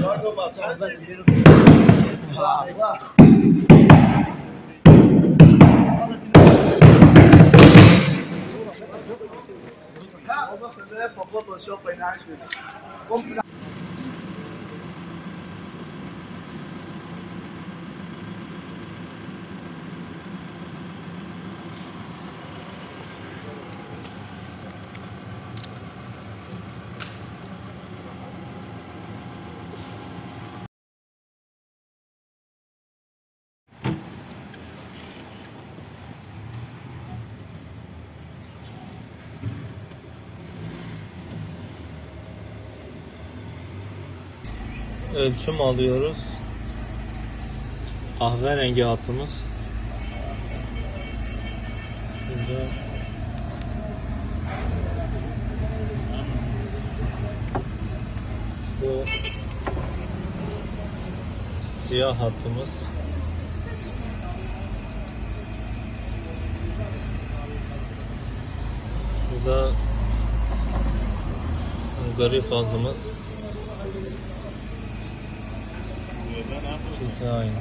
Joga o bastante. Lá, lá. Papa, Photoshop, ölçüm alıyoruz. Kahverengi atımız. Burada bu siyah hattımız. Burada gri fazımız. Çetin aynı.